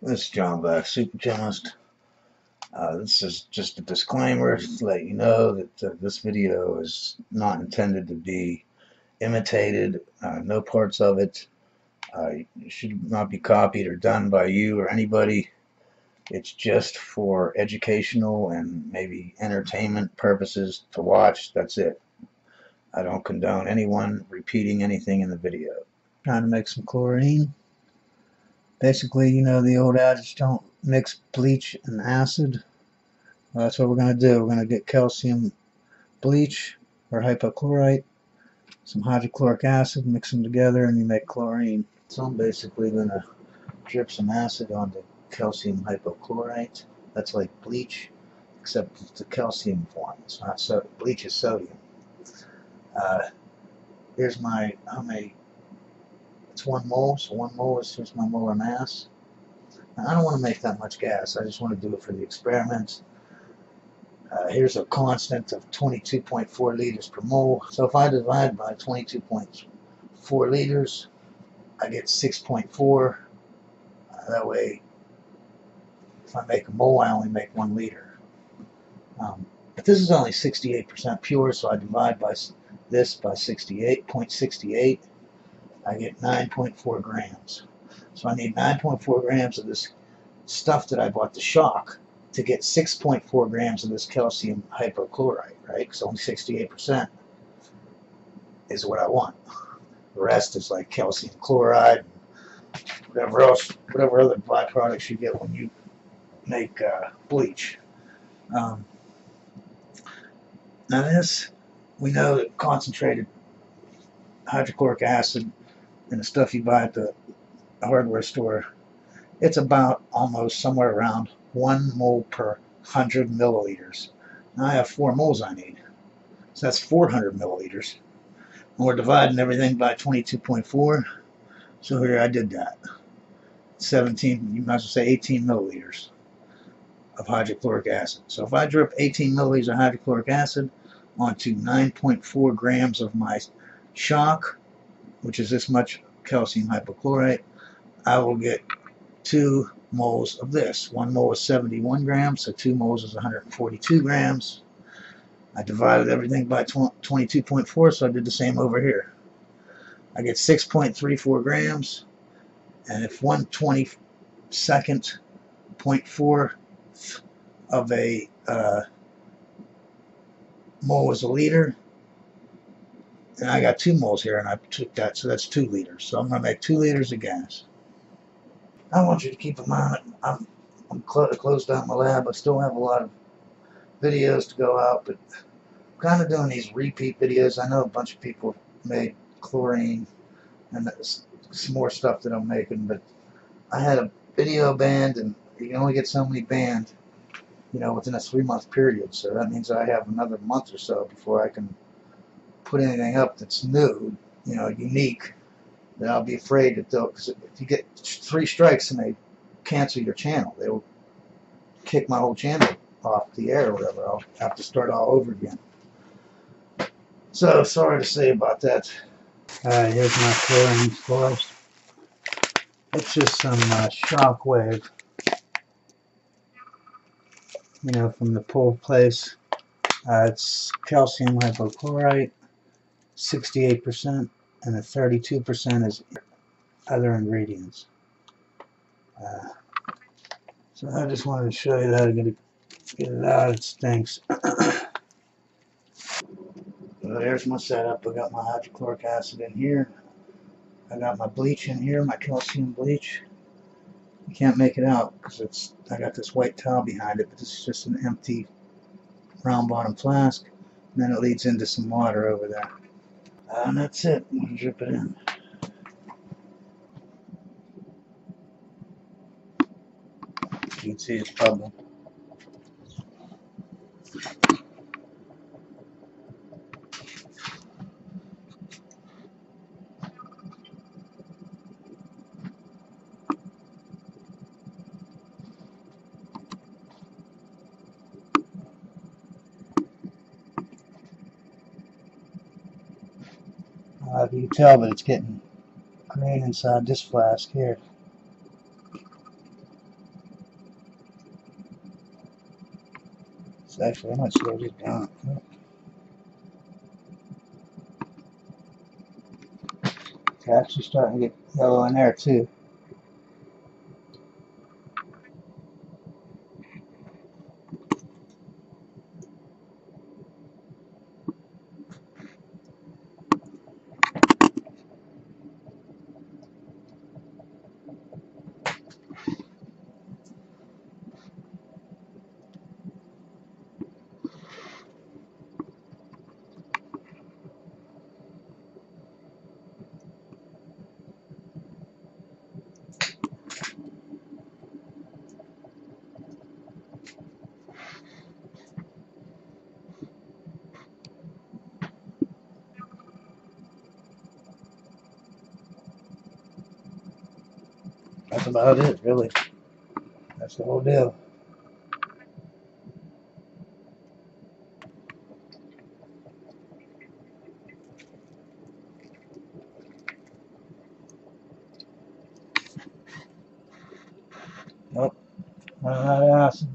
This is John Black, Super Chemist. Uh, this is just a disclaimer to let you know that uh, this video is not intended to be imitated. Uh, no parts of it uh, should not be copied or done by you or anybody. It's just for educational and maybe entertainment purposes to watch. That's it. I don't condone anyone repeating anything in the video. Trying to make some chlorine basically, you know, the old adage, don't mix bleach and acid. Well, that's what we're going to do. We're going to get calcium bleach or hypochlorite, some hydrochloric acid, mix them together, and you make chlorine. So I'm basically going to drip some acid onto calcium hypochlorite. That's like bleach, except it's a calcium form. It's not so bleach is sodium. Uh, here's my how many it's one mole, so one mole is just my molar mass. Now, I don't want to make that much gas. I just want to do it for the experiment. Uh, here's a constant of 22.4 liters per mole. So if I divide by 22.4 liters, I get 6.4. Uh, that way, if I make a mole, I only make one liter. Um, but this is only 68% pure, so I divide by this by 68.68. I get 9.4 grams. So I need 9.4 grams of this stuff that I bought the shock to get 6.4 grams of this calcium hypochlorite, right? Because only 68% is what I want. The rest is like calcium chloride, whatever else, whatever other byproducts you get when you make uh, bleach. Um, now this, we know that concentrated hydrochloric acid and the stuff you buy at the hardware store, it's about almost somewhere around one mole per hundred milliliters. Now I have four moles I need. So that's 400 milliliters. And we're dividing everything by 22.4. So here I did that. 17, you might as well say 18 milliliters of hydrochloric acid. So if I drip 18 milliliters of hydrochloric acid onto 9.4 grams of my shock, which is this much calcium hypochlorite, I will get two moles of this. One mole is 71 grams, so two moles is 142 grams. I divided everything by 22.4, so I did the same over here. I get 6.34 grams, and if 122nd 0.4 of a uh, mole is a liter, and I got two moles here, and I took that, so that's two liters. So I'm going to make two liters of gas. I want you to keep in mind, I'm, I'm cl closed down my lab. I still have a lot of videos to go out, but I'm kind of doing these repeat videos. I know a bunch of people made chlorine and some more stuff that I'm making, but I had a video banned, and you can only get so many banned, you know, within a three-month period. So that means I have another month or so before I can put anything up that's new, you know, unique, then I'll be afraid that they'll, cause if you get three strikes and they cancel your channel, they will kick my whole channel off the air or whatever. I'll have to start all over again. So, sorry to say about that. Alright, here's my chlorine source. It's just some uh, shockwave, you know, from the pull place. Uh, it's calcium hypochlorite. 68% and the 32% is other ingredients. Uh, so I just wanted to show you how to get it, get it out. It stinks. well, there's my setup. I got my hydrochloric acid in here. I got my bleach in here, my calcium bleach. You can't make it out because it's. I got this white towel behind it, but this is just an empty round bottom flask. And then it leads into some water over there. And that's it. I'm drip it in. You can see it's bubbling. you can tell but it's getting green inside this flask here. It's actually, I might slow this down. It's actually starting to get yellow in there too. That's about it, really. That's the whole deal. Nope. Out of.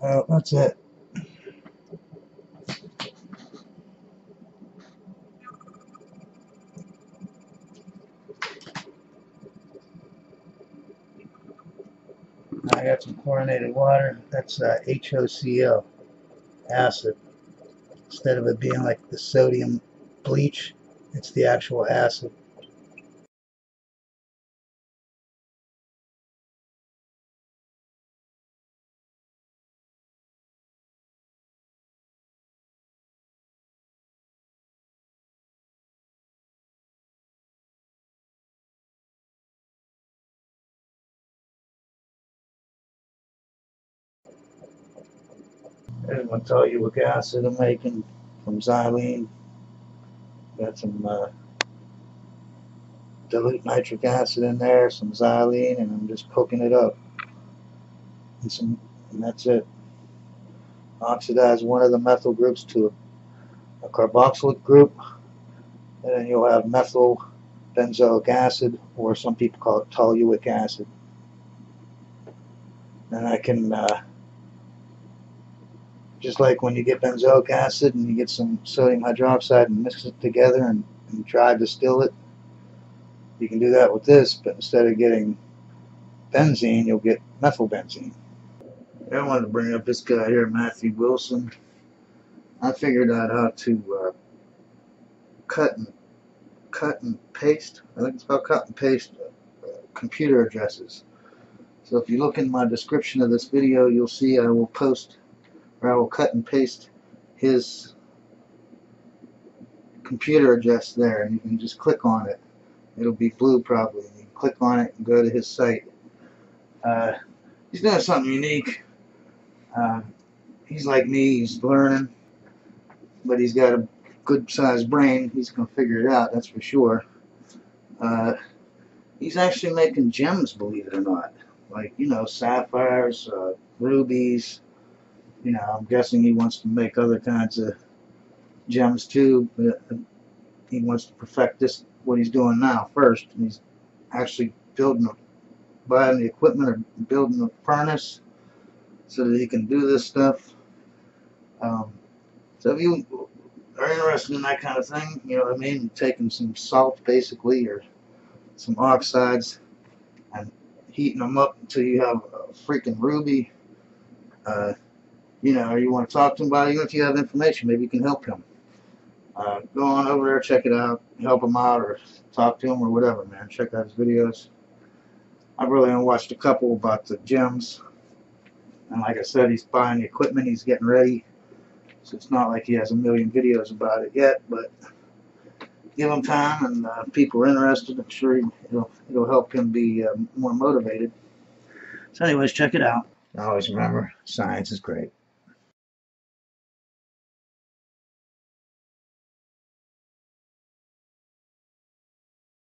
Well, that's it. I got some chlorinated water. That's uh, HOCl acid. Instead of it being like the sodium bleach, it's the actual acid. I'm to tell you what acid I'm making from xylene. Got some uh, dilute nitric acid in there, some xylene, and I'm just cooking it up. And, some, and that's it. Oxidize one of the methyl groups to a, a carboxylic group, and then you'll have methyl benzoic acid, or some people call it toluic acid. And I can uh, just like when you get benzoic acid and you get some sodium hydroxide and mix it together and, and dry distill it. You can do that with this, but instead of getting benzene, you'll get methylbenzene. I wanted to bring up this guy here, Matthew Wilson. I figured out how to uh, cut and cut and paste. I think it's called cut and paste uh, computer addresses. So if you look in my description of this video, you'll see I will post or I will cut and paste his computer address there and you can just click on it. It'll be blue probably. You click on it and go to his site. Uh, he's doing something unique. Uh, he's like me. He's learning. But he's got a good sized brain. He's gonna figure it out that's for sure. Uh, he's actually making gems believe it or not. Like you know sapphires uh, rubies you know, I'm guessing he wants to make other kinds of gems too, but he wants to perfect this, what he's doing now first. And he's actually building, a, buying the equipment or building a furnace so that he can do this stuff. Um, so if you are interested in that kind of thing, you know what I mean, taking some salt basically or some oxides and heating them up until you have a freaking ruby. Uh, you know, you want to talk to somebody, even if you have information, maybe you can help him. Uh, go on over there, check it out, help him out, or talk to him, or whatever, man. Check out his videos. I've really only watched a couple about the gyms. And like I said, he's buying the equipment, he's getting ready. So it's not like he has a million videos about it yet, but give him time, and uh, people are interested, I'm sure it'll, it'll help him be uh, more motivated. So anyways, check it out. Always remember, science is great.